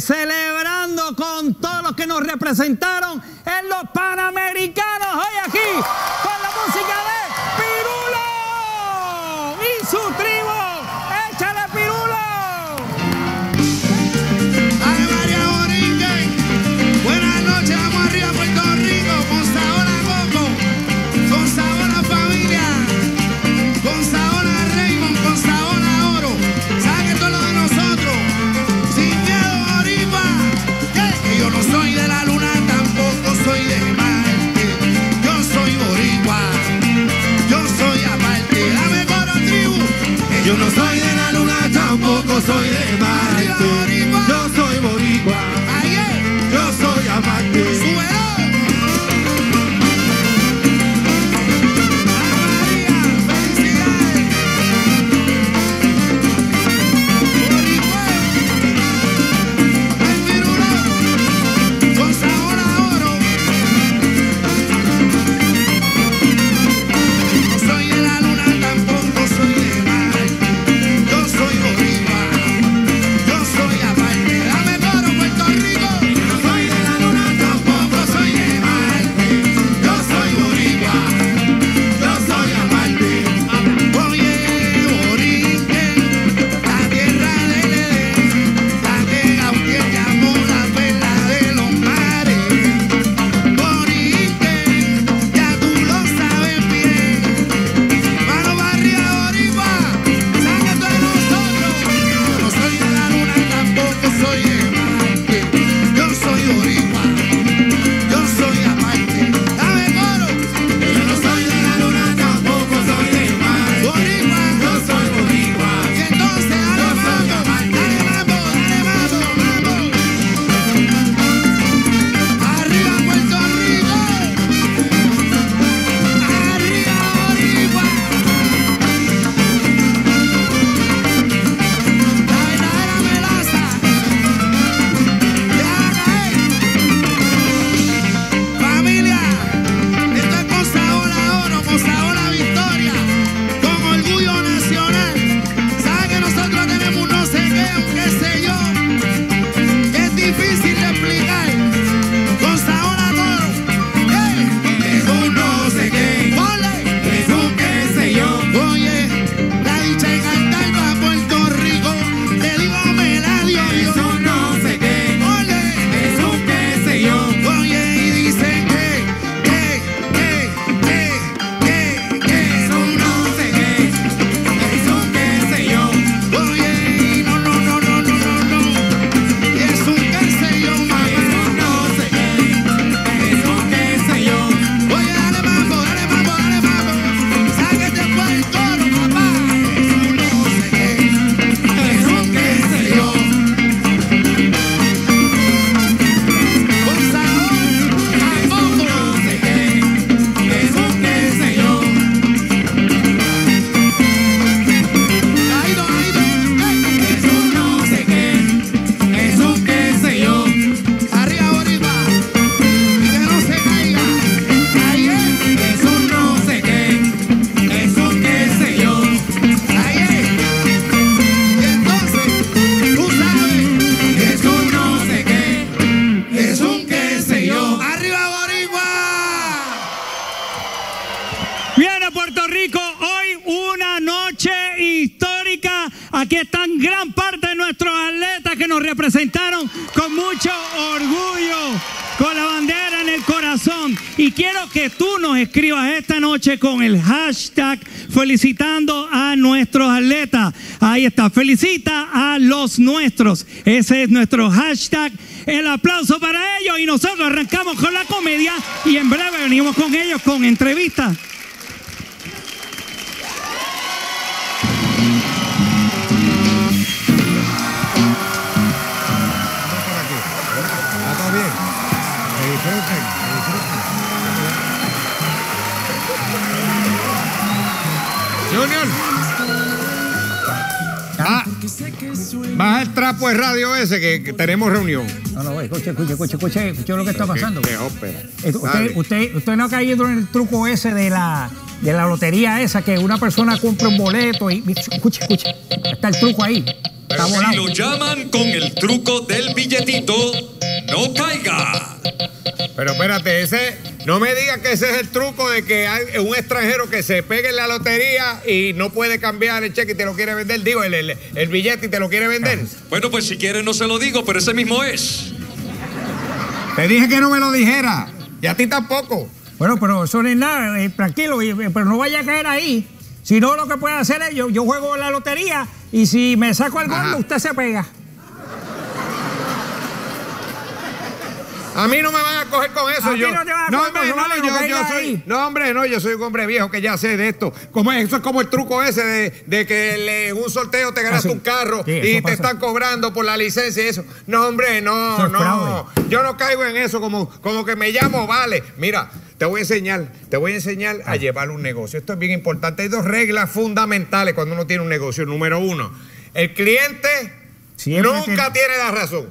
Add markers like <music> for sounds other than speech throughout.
Celebrando con todos los que nos representaron en los Panamericanos hoy aquí, con la música de Pirulo y su tampoco soy de Marte. Yo soy boricua. aquí están gran parte de nuestros atletas que nos representaron con mucho orgullo, con la bandera en el corazón. Y quiero que tú nos escribas esta noche con el hashtag felicitando a nuestros atletas. Ahí está, felicita a los nuestros. Ese es nuestro hashtag. El aplauso para ellos y nosotros arrancamos con la comedia y en breve venimos con ellos con entrevistas. Junior. Ah, baja el trapo de radio ese que, tenemos reunión. No, no, escuche, escuche, escuche, escuche, escuche lo que está pasando. Qué, qué. Eh, usted, usted, usted no ha caído en el truco ese de la de la lotería esa que una persona compra un boleto y escucha, escucha, está el truco ahí. Si lo llaman con el truco del billetito, no caiga. Pero espérate, ese, no me digas que ese es el truco de que hay un extranjero que se pegue en la lotería y no puede cambiar el cheque y te lo quiere vender, digo, el, el- el billete y te lo quiere vender. Bueno, pues si quiere no se lo digo, pero ese mismo es. Te dije que no me lo dijera. Y a ti tampoco. Bueno, pero eso no es nada, eh, tranquilo, eh, pero no vaya a caer ahí. Si no, lo que puede hacer es, yo, yo juego la lotería y si me saco el gordo, usted se pega. A mí no me van a coger con eso. A yo, no te van a no, hombre, no, yo, no yo soy, no, hombre, no, yo soy un hombre viejo que ya sé de esto. Como es- eso es como el truco ese de, de que le- en un sorteo te ganaste Ah, un carro Sí, y te pasa. están cobrando por la licencia y eso. No, hombre, no, no. fraude. Yo no caigo en eso como, como que me llamo, vale. Mira, te voy a enseñar, te voy a enseñar Ah. a llevar un negocio. Esto es bien importante. Hay dos reglas fundamentales cuando uno tiene un negocio. Número uno, el cliente Siempre nunca tiene- tiene la razón.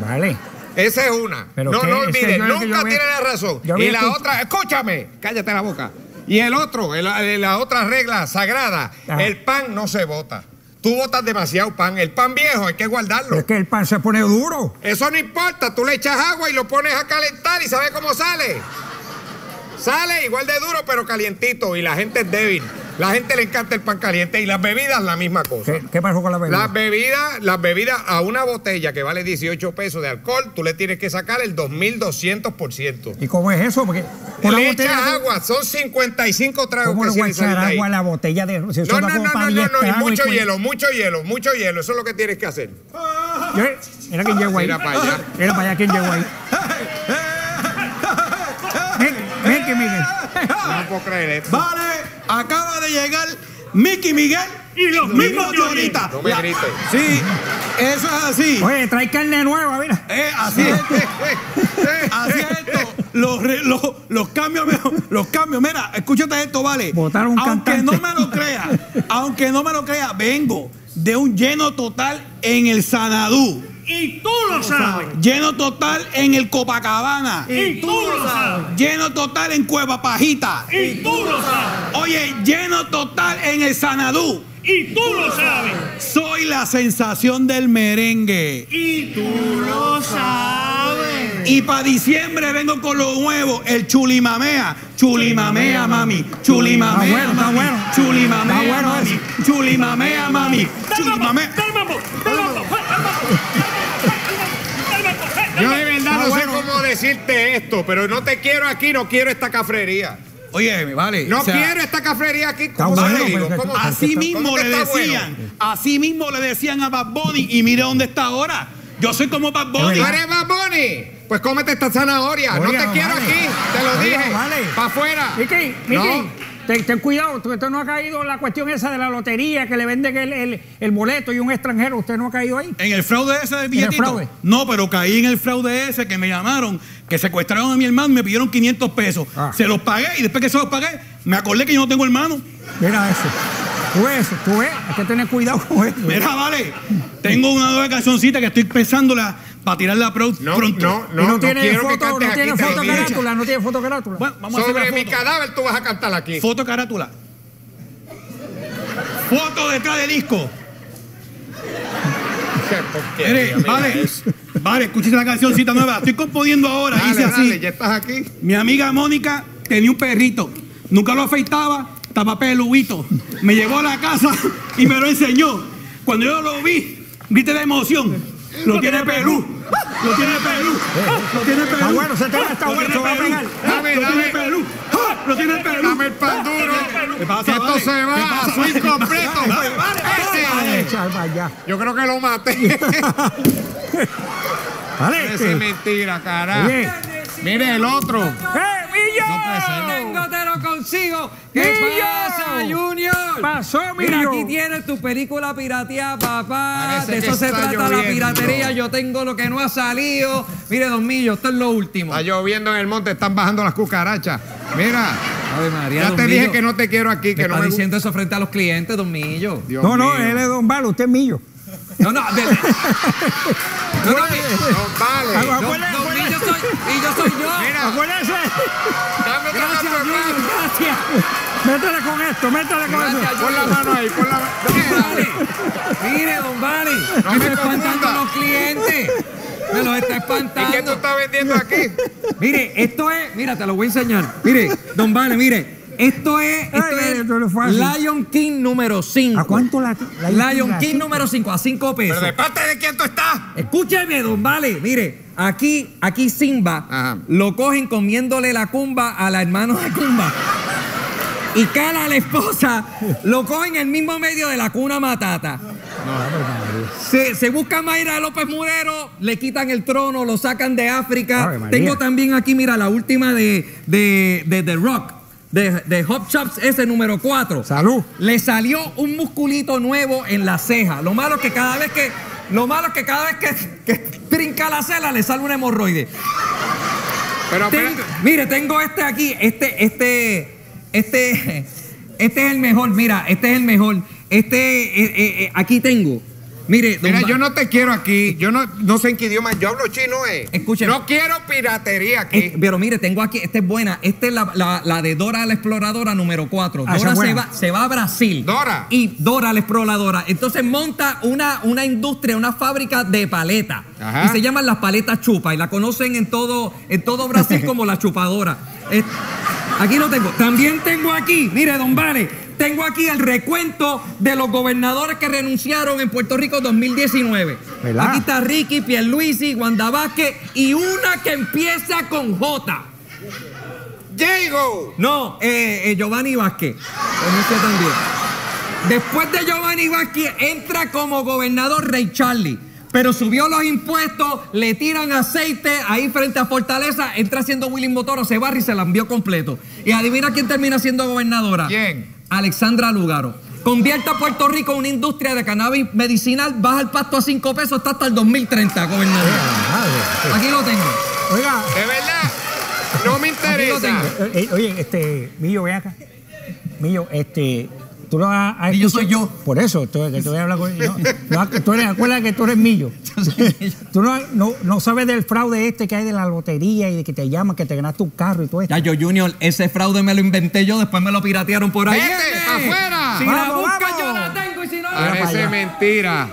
Vale. Esa es una. Pero no, qué, no olvides, nunca tiene la razón. yo Y la otra, escúchame, cállate la boca. Y el otro, el- el- la otra regla sagrada, Ajá. el pan no se bota. Tú botas demasiado pan. El pan viejo hay que guardarlo. Es que el pan se pone duro. Eso no importa, tú le echas agua y lo pones a calentar y sabes cómo sale. Sale igual de duro pero calientito y la gente es débil. La gente le encanta el pan caliente y las bebidas la misma cosa. ¿Qué, qué pasó con la bebida? Las bebidas, las bebidas a una botella que vale 18 pesos de alcohol, tú le tienes que sacar el 2200%. ¿Y cómo es eso? Porque una Le echas agua, son 55 tragos ¿Cómo que le voy a echar agua a la botella de si No, no, no, no, 10 no, no, y mucho hielo, mucho hielo, mucho hielo, eso es lo que tienes que hacer. Yo- Mira quién llegó ahí. Mira para allá. Mira para allá quién llegó ahí. <laughs> Ven, ven que Miguel. No puedo creer esto. Vale, acaba de llegar Mickey Miguel y los mismos de ahorita. No me La- grites. Sí, eso es así. Oye, trae carne nueva, mira. Eh, así es. <laughs> Así es esto. Los, los, los cambios, los cambios. Mira, escúchate esto, vale. Botaron un aunque cantante. no me lo crea, aunque no me lo crea, vengo de un lleno total en el Sanadú. Y tú lo sabes. Lleno total en el Copacabana. Y tú lo sabes. Lleno total en Cueva Pajita. Y tú lo sabes. Oye, lleno total en el Sanadú. Y tú lo sabes. Soy la sensación del merengue. Y tú lo sabes. Y para diciembre vengo con lo nuevo, el chulimamea. Chulimamea, mami. Chulimamea, Está bueno, está mami. bueno. Chulimamea, Está bueno mami. Chulimamea, mami. Chulimamea. Yo de verdad no sé cómo decirte esto, pero no te quiero aquí, no quiero esta cafrería. Oye, vale. No o sea, quiero esta cafrería aquí. ¿Cómo bueno, digo? que- ¿Cómo- Así mismo le bueno? decían, así mismo le decían a Bad Bunny y mire dónde está ahora. Yo soy como Bad Bunny. ¿Tú eres Bad Bunny? Pues cómete esta zanahoria. no te quiero vale. aquí. Te lo Oiga, dije. vale. Para afuera. Miki, No. Ten, ten cuidado, usted no ha caído en la cuestión esa de la lotería que le venden el, el- el boleto y un extranjero, usted no ha caído ahí. En el fraude ese del billetito. fraude? No, pero caí en el fraude ese que me llamaron, que secuestraron a mi hermano y me pidieron 500 pesos. Ah. Se los pagué y después que se los pagué, me acordé que yo no tengo hermano. Mira eso. Tú ves eso, tú ves, hay que tener cuidado con eso. Mira, vale, tengo una nueva cancioncita que estoy pensándola para tirarla pro- No, pronto. no, no, no, no tiene quiero que foto, no tiene aquí. foto carátula, no tiene foto carátula. Bueno, vamos a hacer Sobre la mi foto. cadáver tú vas a cantar aquí. Foto carátula. Foto detrás del disco. <laughs> Mire, vale, vale, escuchen la cancioncita nueva. Estoy componiendo ahora, Dale, dice así. dale, ya estás aquí. Mi amiga Mónica tenía un perrito. Nunca lo afeitaba, estaba peluito. Me llevó a la casa y me lo enseñó. Cuando yo lo vi, grité de emoción. Lo tiene pelú. Lo tiene pelú. Lo tiene pelú. Está bueno, ese tema está Lo bueno, tiene se va a pegar. Dame, Lo dame. tiene pelú. ¡Ah! Lo tiene pelú. Dame el pan duro. ¿Qué pasa, que esto vale? se ¿Qué va a pasa, su vale? incompleto. Yo creo que lo maté. <laughs> Vale, Ese este. es mentira, carajo. Mire el otro. ¡Eh, Millo! No puede ser. Consigo. ¿Qué ¡Millo! pasa, Junior? Pasó, Mira, Millo. aquí tienes tu película pirateada, papá. Parece de eso se trata la piratería. Yo tengo lo que no ha salido. Mire, don Millo, esto es lo último. Está lloviendo en el monte, están bajando las cucarachas. Mira, Ave María, ya don te Millo. dije que no te quiero aquí, Me que no está me diciendo eso frente a los clientes, don Millo. Dios No, no, mío. él es Don Balo, usted es Millo. No, no, de- <laughs> no, no, No, vale. Ah, no, y yo soy, y yo soy yo. Mira, Acuérdense. dame otra Gracias, Junior. Gracias. Métele con esto, métele con Gracias, eso. Pon la mano ahí, pon la mano. Vale. Mire, don Vale, No me me está espantando los clientes. Me los está ¿Y qué tú espantando. estás vendiendo aquí? Mire, esto es, mira, te lo voy a enseñar. Mire, don Vale, mire, esto es, esto Ay, es no. Lion King número 5. ¿A cuánto la, la Lion King número 5, a 5 ¿Pero pesos. de parte de quién tú estás? Escúcheme, don Vale, mire, aquí, aquí Simba Ajá. lo cogen comiéndole la cumba a la hermana de Cumba. Y Cala, la esposa, lo cogen en el mismo medio de la cuna matata. Se, se busca a Mayra López Murero, le quitan el trono, lo sacan de África. Tengo también aquí, mira, la última de, de, de The Rock, de, de Hop Shops, ese número 4. Salud. Le salió un musculito nuevo en la ceja. Lo malo es que cada vez que, lo malo es que cada vez que, que trinca la cela le sale un hemorroide. Pero espérate. mire, tengo este aquí, este, este, este, este es el mejor, mira, este es el mejor. Este, eh, eh, eh, aquí tengo. Mire, don Mira, yo no te quiero aquí. Yo no, no sé en qué idioma. Yo hablo chino, eh. Escúcheme. No quiero piratería aquí. Eh, pero mire, tengo aquí, esta es buena. Esta es la, la- la de Dora la Exploradora número 4. Ah, Dora se va, se va a Brasil. Dora. Y Dora la Exploradora. Entonces monta una, una industria, una fábrica de paletas. Ajá. Y se llaman las paletas chupa. Y la conocen en todo, en todo Brasil <laughs> como la chupadora. Aquí lo tengo. También tengo aquí, mire, don Vale. Tengo aquí el recuento de los gobernadores que renunciaron en Puerto Rico 2019. ¿Verdad? Aquí está Ricky, Pierluisi, Wanda Vázquez y una que empieza con J. Diego. No, eh, eh, Giovanni Vázquez. Renuncia también. Después de Giovanni Vázquez entra como gobernador Rey Charlie. Pero subió los impuestos, le tiran aceite ahí frente a Fortaleza, entra siendo Willy Motoro, se barra y se la envió completo. Y adivina quién termina siendo gobernadora. ¿Quién? Alexandra Lugaro. Convierte a Puerto Rico en una industria de cannabis medicinal, baja el pasto a 5 pesos, está hasta el 2030, gobernador. Aquí lo tengo. Oiga, De verdad. No me interesa. eh, eh, oye, este, Millo, ven acá. Millo, este, tú lo has, has Millo soy yo. Por eso, tú, que tú voy a hablar con no, no, tú eres, acuérdate que tú eres Millo. <laughs> <laughs> tú no, no, no sabes del fraude este que hay de la lotería y de que te llaman, que te ganaste un carro y todo esto. Ya yo, Junior, ese fraude me lo inventé yo, después me lo piratearon por ahí. Vete, afuera. Si la Vamos, busca vamos. yo la tengo y si no la para Parece mentira.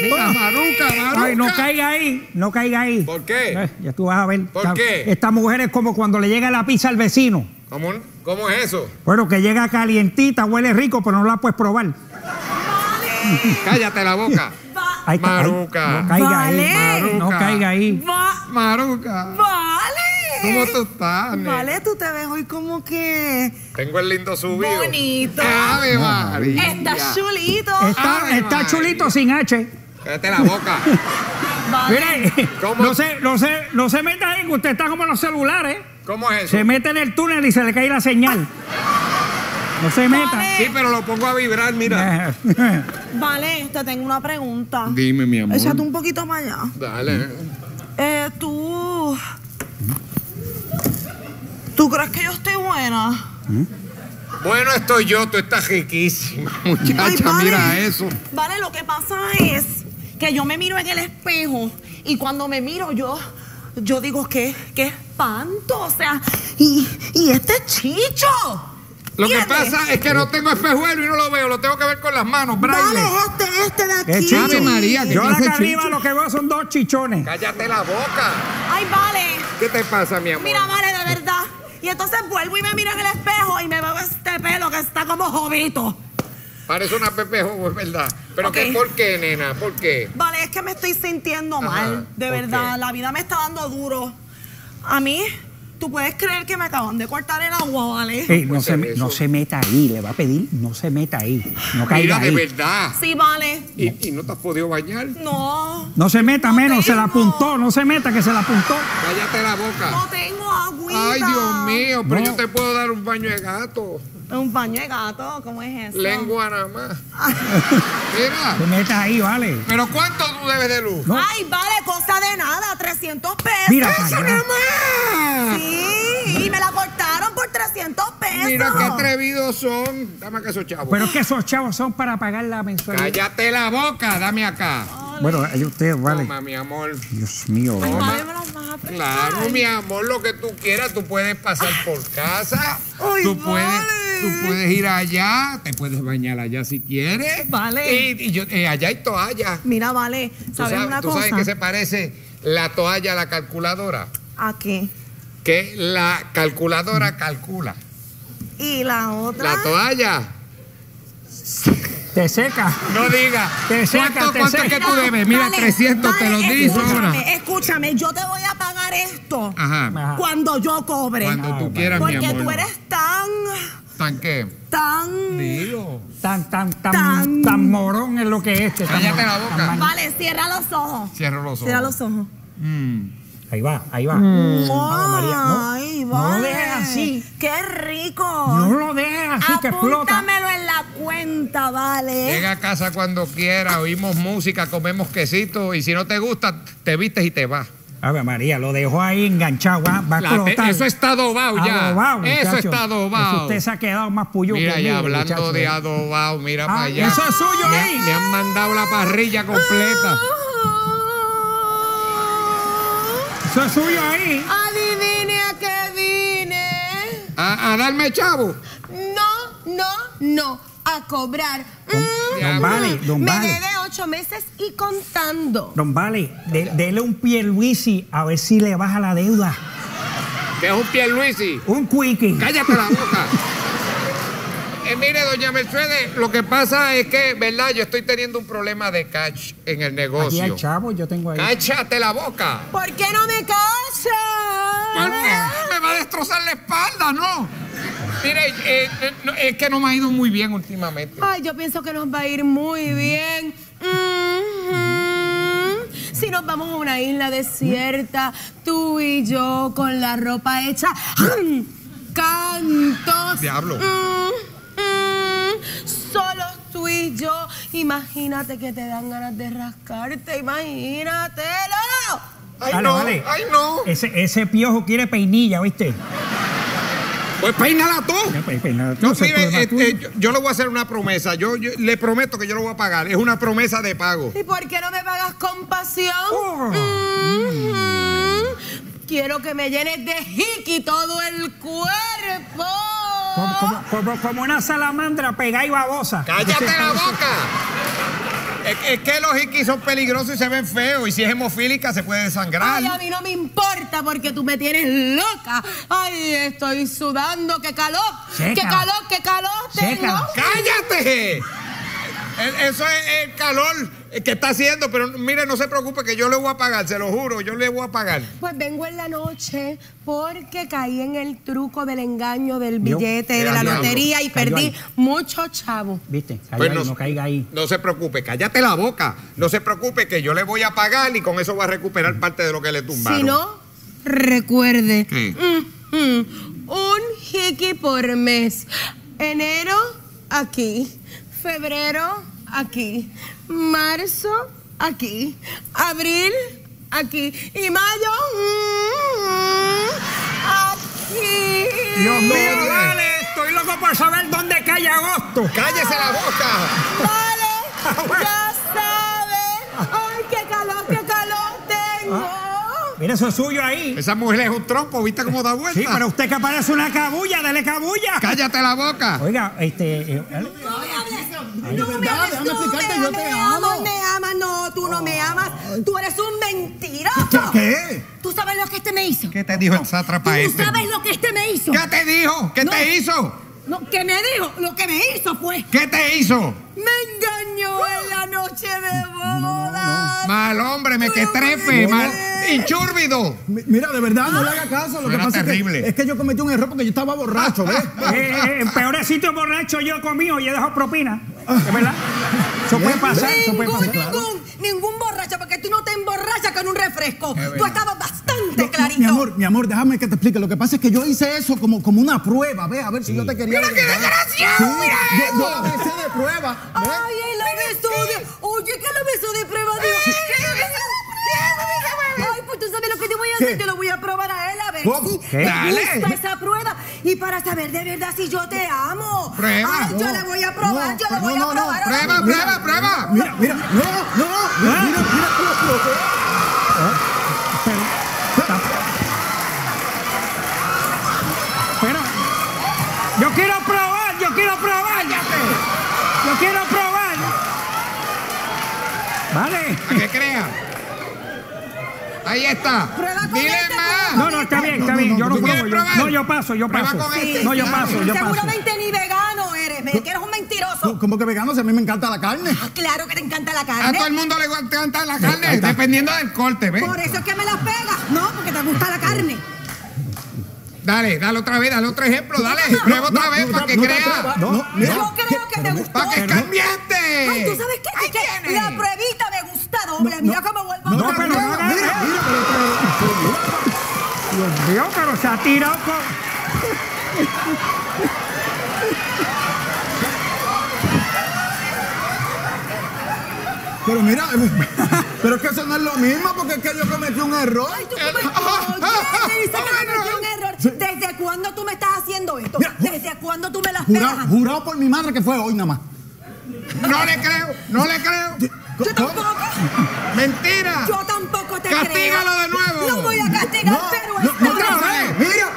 Mira, Maruca, Maruca. Ay, no caiga ahí, no caiga ahí. ¿Por qué? Eh, ya tú vas a ver. ¿Por Esta- qué? Esta mujer es como cuando le llega la pizza al vecino. ¿Cómo, ¿Cómo es eso? Bueno, que llega calientita, huele rico, pero no la puedes probar. <laughs> Cállate la boca. Ahí. Maruca. No caiga Vale. ahí. No Maruca. caiga ahí. Va- Maruca. vale. ¿Cómo tú estás, nene? Vale, tú te ves hoy como que Tengo el lindo subido. bonito. Ave María. Estás chulito. Está, Ay, chulito sin H. Cállate la boca. Vale. <laughs> Mire, ¿Cómo? no se, no se, no se meta ahí, que usted está como en los celulares. ¿Cómo es eso? Se mete en el túnel y se le cae la señal. No se meta. Vale. Sí, pero lo pongo a vibrar, mira. <laughs> Vale, te tengo una pregunta. Dime, mi amor. Échate un poquito más allá. Dale. Eh, tú. ¿Tú crees que yo estoy buena? Bueno, estoy yo, tú estás riquísima, <laughs> muchacha, Ay, vale. mira eso. Vale, lo que pasa es que yo me miro en el espejo y cuando me miro yo, yo digo que qué espanto, o sea, y, y este chicho. Lo que pasa es que no tengo espejuelo y no lo veo, lo tengo que ver con las manos, braille. Vale, este, este de aquí. chicho. Ave María, ¿qué Yo acá arriba chicho? lo que veo son dos chichones. Cállate la boca. Ay, vale. ¿Qué te pasa, mi amor? Mira, vale, de verdad. Y entonces vuelvo y me miro en el espejo y me veo este pelo que está como jovito. Parece una Pepe Jovo, es verdad. Pero. ¿qué, ¿por qué, nena? ¿Por qué? Vale, es que me estoy sintiendo Ajá, mal. De ¿por verdad, qué? la vida me está dando duro. A mí, tú puedes creer que me acaban de cortar el agua, ¿vale? Ey, no, Pues se, no meta ahí, le va a pedir, no se meta ahí. No caiga Mira, de ahí. verdad. Sí, vale. ¿Y, y no te has podido bañar? No. No se meta No menos, se la apuntó, no se meta que se la apuntó. Cállate la boca. No tengo agüita. Ay, Dios mío, pero No. yo te puedo dar un baño de gato. Un baño de gato, ¿cómo es eso? Lengua nada más. <laughs> Mira. Se meta ahí, vale. ¿Pero cuánto tú debes de luz? No. Ay, vale, cosa de nada, 300 pesos. Mira ¡Eso allá. nada más! Sí, y me la cortaron por 300 pesos. mira qué atrevidos son. Dame acá esos chavos. Pero es que esos chavos son para pagar la mensualidad. Cállate la boca, dame acá. Bueno, ahí usted, vale. Toma, mi amor. Dios mío. Ay, vale. vale, me los vas a prestar. Claro, mi amor, lo que tú quieras, tú puedes pasar por casa. Ay, tú, puedes. Tú puedes ir allá, te puedes bañar allá si quieres. Vale. Y, y yo, eh, allá hay toalla. Mira, vale, ¿Tú ¿sabes sabes, una tú cosa? sabes que se parece la toalla a la calculadora? ¿A qué? Que la calculadora calcula. ¿Y la otra? La toalla, Te seca. no diga. Te seca, ¿Cuánto, te cuánto es seca. que tú debes? Mira, Dale, 300 te lo di, escúchame, sobra. Escúchame, yo te voy a pagar esto Ajá. Cuando yo cobre. Cuando tú Ah, quieras, mi porque amor. tú eres tan, ¿Tan qué? tan... Digo. Tan, tan, tan, Tan- tan morón es lo que es este. Cállate la boca. Vale, cierra los ojos. Cierra los ojos. Cierra los ojos. Ahí va, ahí va. Mm. María, no, Ay, no lo vale. dejes así. ¡Qué rico! No lo dejes así que explota. Apúntamelo en la cuenta, vale. Llega a casa cuando quiera, oímos música, comemos quesito y si no te gusta, te vistes y te vas. Ave María, lo dejó ahí enganchado, va, va a explotar. eso está adobado ya. Adobado, eso está adobado. Eso usted se ha quedado más puyo Mira, que ya hablando muchacho. de adobado, mira Ah, para allá. eso es suyo me, ahí. me han mandado la parrilla completa. Eso es suyo ahí. Adivine a qué vine. A, a darme chavo. No, no, no. A cobrar. Mm, Don Vale, don Vale. Ocho meses y contando. Don Vale, de- dele un Pierluisi a ver si le baja la deuda. Que es un Pierluisi. Un quickie. Cállate la boca. Eh, mire, doña Mercedes, lo que pasa es que, ¿verdad? Yo estoy teniendo un problema de catch en el Aquí negocio. hay chavo, yo tengo ahí. Cállate la boca. ¿Por qué no me ¿Por qué? casas? Me va a destrozar la espalda, ¿no? Mire, eh, eh, no, es que no me ha ido muy bien últimamente. Ay, yo pienso que nos va a ir muy bien. Si nos vamos a una isla desierta, tú y yo con la ropa hecha cantos. Diablo. Mm, mm, Solo tú y yo. Imagínate que te dan ganas de rascarte. Imagínate. No, no. Ay, Dale, no, vale. ay, no. Ese, ese piojo quiere peinilla, ¿viste? Pues peínala tú. Peina- No, mire, eh, tú- eh, yo, yo le voy a hacer una promesa. Yo, yo le prometo que yo lo voy a pagar. Es una promesa de pago. ¿Y por qué no me pagas con pasión? Oh. Mhm. Quiero que me llenes de jiqui todo el cuerpo. como, como- como- como una salamandra pegada y babosa. ¡Cállate la boca! Es, que los hikis son peligrosos y se ven feos. Y si es hemofílica, se puede desangrar. Ay, a mí no me importa porque tú me tienes loca. Ay, estoy sudando, qué calor. Qué calor, qué calor tengo. ¡Cállate! <laughs> El- Eso es el calor que está haciendo, pero mire, no se preocupe que yo le voy a pagar, se lo juro, yo le voy a pagar. Pues vengo en la noche porque caí en el truco del engaño del billete de era la lotería y Cayó perdí ahí. mucho chavo. ¿Viste? Pues ahí, no, caiga ahí. No se preocupe, cállate la boca. No se preocupe que yo le voy a pagar y con eso va a recuperar parte de lo que le tumbaron. Si no, recuerde. ¿Qué? Mm, mm, un jiqui por mes. Enero, aquí. Febrero, aquí. Marzo, aquí. Abril, aquí. Y mayo, mm, aquí. Dios mío, vale, estoy loco por saber dónde cae agosto. ¡Cállese la boca! Vale, ya sabe. Ay, qué calor, qué calor tengo. Mira, eso es suyo ahí. Esa mujer es un trompo, ¿viste cómo da vuelta? Sí, pero usted que parece una cabulla, dale cabulla. ¡Cállate la boca! Oiga, este. eh, No me me verdad, hables déjame explicarte, me- yo te me amo. amas, me amas, no, tú no me amas, tú eres un mentiroso. ¿Qué? ¿Tú sabes lo que este me hizo? ¿Qué te dijo el sátrapa ¿Tú este? sabes lo que este me hizo? ¿Qué te dijo? ¿Qué No. te hizo? No, ¿Qué me dijo? Lo que me hizo fue, ¿Qué te hizo? me engañó en la noche de boda. Mal hombre, me que trefe, No. mal inchúrbido. Mi- Mira, de verdad, no le haga caso. Lo que pasa es terrible. que, es que yo cometí un error porque yo estaba borracho, ¿ves? <laughs> eh, eh, en peores sitios borrachos yo he comido y he dejado propina. ¿Es verdad? Eso puede pasar, eso puede Ningún, pasar. ningún, ningún borracho, porque tú no te emborrachas con un refresco. Tú estabas bastante No, clarito. Mi amor, mi amor, déjame que te explique. Lo que pasa es que yo hice eso como, como una prueba, ¿ves? A ver si yo te quería. ¡Mira de qué desgraciado, Sí, mira yo, yo la hice de prueba. ¿ves? Ay, el episodio. Oye, ¿qué lo besó de prueba? de- ¿Qué lo besó? Ay, pues tú sabes lo que yo voy a hacer. ¿Qué? Yo lo voy a probar a él a ver ¿Cómo? si ¿Qué? le gusta esa prueba. Y para saber de verdad si yo te amo. Prueba. Ay, yo No, le voy a probar, no, yo le no, voy no, a no, probar. Prueba, prueba, prueba. Mira, mira, no, no, no, mira, mira, mira, Pero, yo quiero probar, yo quiero probar, ya sé. Yo quiero probar. ¿Vale? Para que crea. Ahí está. Prueba con Dile este, más. No, no, está bien, está bien. Yo no ¿Tú quieres pruebo. Yo, no, yo paso, yo Prueba paso. con este. No, yo paso, yo paso. Seguramente ni vegano eres, me que eres un mentiroso. ¿Cómo que vegano? Si a mí me encanta la carne. Ah, claro que te encanta la A todo carne. el mundo le encanta la carne, está. dependiendo del corte, ¿ves? Por eso es que me la pegas, ¿no? Porque te gusta la carne. Dale, dale otra vez, dale otro ejemplo, dale. Prueba otra vez para que no crea. No. Yo creo que te gustó. Para que cambieste. Ay, ¿tú sabes qué? Ahí Que la pruebita me gusta doble. Mira cómo vuelvo No, a pero mira, no, no, mira, no. mira, pero- pero- Dios mío, pero se ha tirado con... Pero mira, <laughs> pero es que eso no es lo mismo porque es que yo cometí un error. Ay, tú cometí un error. ¿Desde cuándo tú me estás haciendo esto? Mira, ¿Desde cuándo tú me las Jurado, pegas? jurado por mi madre que fue hoy nada más. No le creo, no le creo. Yo tampoco. Mentira. Yo tampoco te creo. Castígalo de nuevo. Lo voy a castigar, No, pero no, esta no, vez. Mira,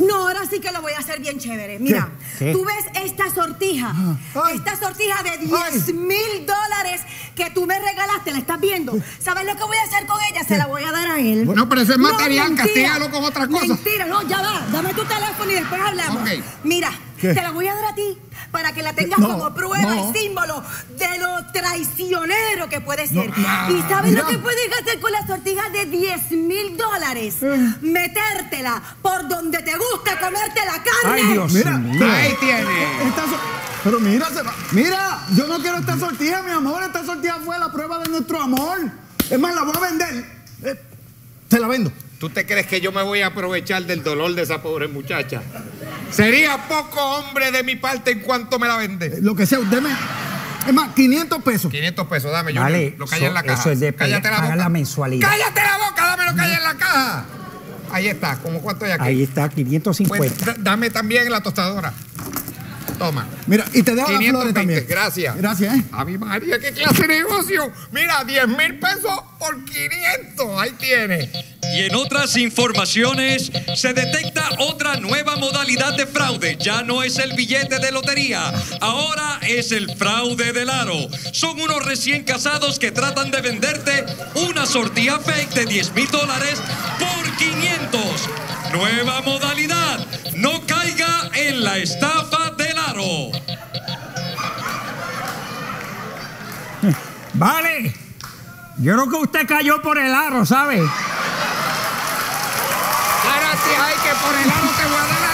No, ahora sí que lo voy a hacer bien chévere. Mira, ¿Qué? Tú ves esta sortija, Ay. esta sortija de 10 mil dólares que tú me regalaste, ¿la estás viendo? ¿Sabes lo que voy a hacer con ella? Se la voy a dar a él. No, pero eso es material, mentira. castígalo con otra cosa. Mentira, no, ya va. Dame tu teléfono y después hablamos. Mira, ¿Qué? te la voy a dar a ti para que la tengas No, como prueba no. y símbolo de lo traicionero que puede ser. No. ¿Y sabes lo que puedes hacer con la sortija de 10 mil dólares? Eh. Metértela por donde te gusta comerte la carne. Ay, Dios Mira. mío. Ahí tiene. esta so- pero mira, se va- mira, yo no quiero esta sortija, mi amor. Esta sortija fue la prueba de nuestro amor. Es más, la voy a vender. Eh, te la vendo. ¿Tú te crees que yo me voy a aprovechar del dolor de esa pobre muchacha? Sería poco hombre de mi parte en cuanto me la Eh, vende. Lo que sea, deme. Es más, 500 pesos. 500 pesos, dame yo. Vale, lo hay en la caja. eso es de Cállate la boca. la mensualidad. Cállate la boca, dame lo que hay en la caja. Ahí está, ¿cómo cuánto hay aquí? Ahí está, 550. Pues, dame también la tostadora. Toma. Mira, y te dejo las 520, flores también. gracias. Gracias, ¿eh? A mi María, qué clase de negocio. Mira, 10 mil pesos por 500. Ahí tiene. Y en otras informaciones, se detecta otra nueva modalidad de fraude. Ya no es el billete de lotería, ahora es el fraude del aro. Son unos recién casados que tratan de venderte una sortija fake de 10 mil dólares por 500. Nueva modalidad. No caiga en la estafa aro. <laughs> Vale. Yo creo que usted cayó por el aro, ¿sabe? Gracias, ay, que por el lado te voy a dar.